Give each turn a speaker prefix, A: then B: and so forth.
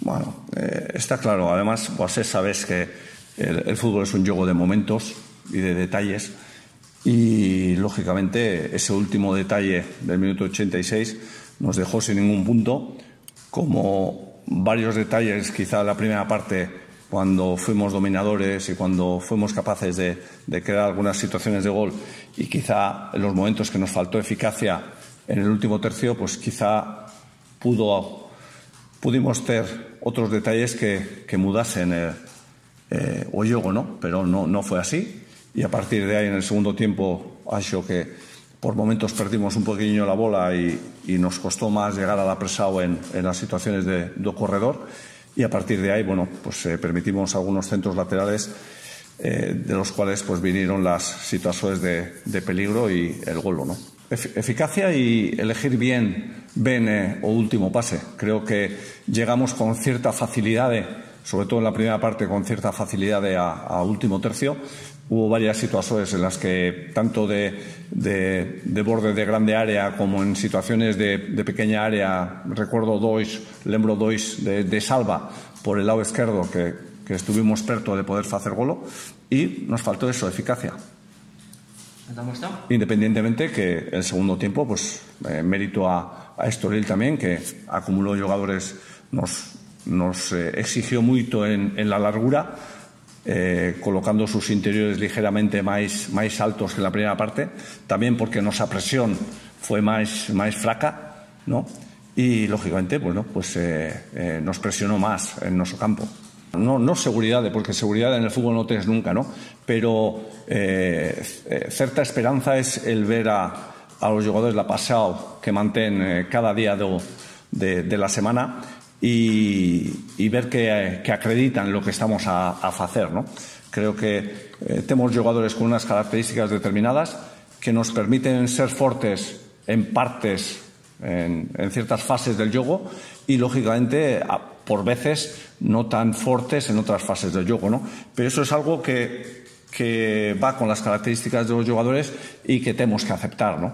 A: Bueno, eh, está claro. Además, vos sabes que el, el fútbol es un juego de momentos y de detalles. Y lógicamente ese último detalle del minuto 86 nos dejó sin ningún punto, como varios detalles, quizá la primera parte, cuando fuimos dominadores y cuando fuimos capaces de, de crear algunas situaciones de gol, y quizá en los momentos que nos faltó eficacia en el último tercio, pues quizá pudo, pudimos tener otros detalles que, que mudasen el, eh, o ¿no? Pero no, no fue así y a partir de ahí en el segundo tiempo acho que por momentos perdimos un poquillo la bola y, nos costó más llegar a la presa o en, en las situaciones de, de, corredor y a partir de ahí bueno pues eh, permitimos algunos centros laterales eh, de los cuales pues vinieron las situaciones de, de peligro y el gol ¿no? eficacia y elegir bien bene o último pase creo que llegamos con cierta facilidad sobre todo en la primera parte con cierta facilidad de a, último tercio Hubo varias situaciones en las que, tanto de, de, de borde de grande área como en situaciones de, pequeña área, recuerdo dos, lembro de, de, salva por el lado izquierdo que, que estuvimos perto de poder hacer golo y nos faltó eso, eficacia. Independientemente que el segundo tiempo, pues eh, mérito a, a Estoril también, que acumuló jugadores, nos, nos eh, exigió mucho en, la largura eh, colocando sus interiores ligeramente máis altos que la primeira parte, tamén porque nosa presión foi máis, máis fraca, ¿no? y lógicamente, bueno, pues eh, nos presionó más en nuestro campo. No, no seguridad, porque seguridad en el fútbol no tienes nunca, ¿no? Pero eh, eh, cierta esperanza es el ver a, los jugadores la pasado que mantén eh, cada día de, de la semana y, ver que, que, acreditan lo que estamos a, a hacer. ¿no? Creo que eh, tenemos jugadores con unas características determinadas que nos permiten ser fuertes en partes, en, ciertas fases del juego y, lógicamente, por veces no tan fuertes en otras fases del juego. ¿no? Pero eso es algo que, que va con las características de los jugadores y que tenemos que aceptar. ¿no?